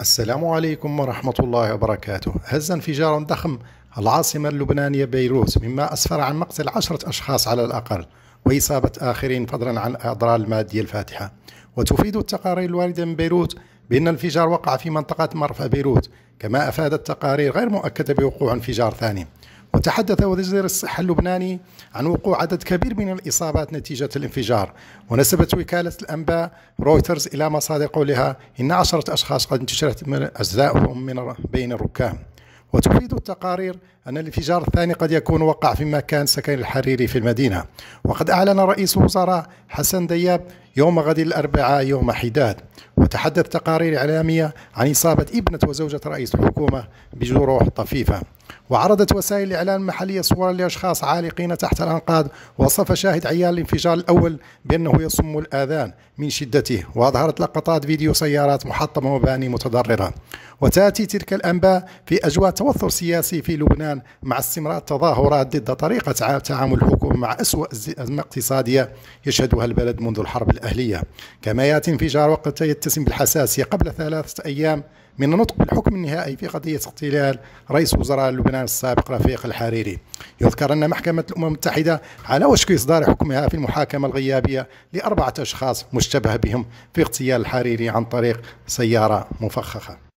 السلام عليكم ورحمة الله وبركاته. هز انفجار ضخم العاصمة اللبنانية بيروت مما أسفر عن مقتل عشرة أشخاص على الأقل وإصابة آخرين فضلا عن الأضرار المادية الفاتحة. وتفيد التقارير الواردة من بيروت بأن الانفجار وقع في منطقة مرفأ بيروت كما أفادت تقارير غير مؤكدة بوقوع انفجار ثاني. وتحدث وزير الصحة اللبناني عن وقوع عدد كبير من الإصابات نتيجة الانفجار. ونسبت وكالة الأنباء رويترز إلى مصادر قولها إن عشرة أشخاص قد انتشرت من من بين الركام. وتفيد التقارير أن الانفجار الثاني قد يكون وقع في مكان سكن الحريري في المدينة. وقد أعلن رئيس الوزراء حسن دياب يوم غد الأربعاء يوم حداد. وتحدث تقارير إعلامية عن إصابة ابنة وزوجة رئيس الحكومة بجروح طفيفة. وعرضت وسائل الإعلام المحلية صورا لأشخاص عالقين تحت الأنقاض وصف شاهد عيال الانفجار الأول بأنه يصم الآذان من شدته وأظهرت لقطات فيديو سيارات محطمة ومباني متضررة. وتأتي تلك الأنباء في أجواء توتر سياسي في لبنان مع استمرار التظاهرات ضد طريقة تعامل الحكومة مع أسوأ أزمة اقتصادية يشهدها البلد منذ الحرب الأهلية. كما يأتي انفجار وقت يتسم بالحساسية قبل ثلاثة أيام من النطق بالحكم النهائي في قضية اغتيال رئيس وزراء لبنان السابق رفيق الحريري. يذكر أن محكمة الأمم المتحدة على وشك إصدار حكمها في المحاكمة الغيابية لأربعة أشخاص مشتبه بهم في اغتيال الحريري عن طريق سيارة مفخخة.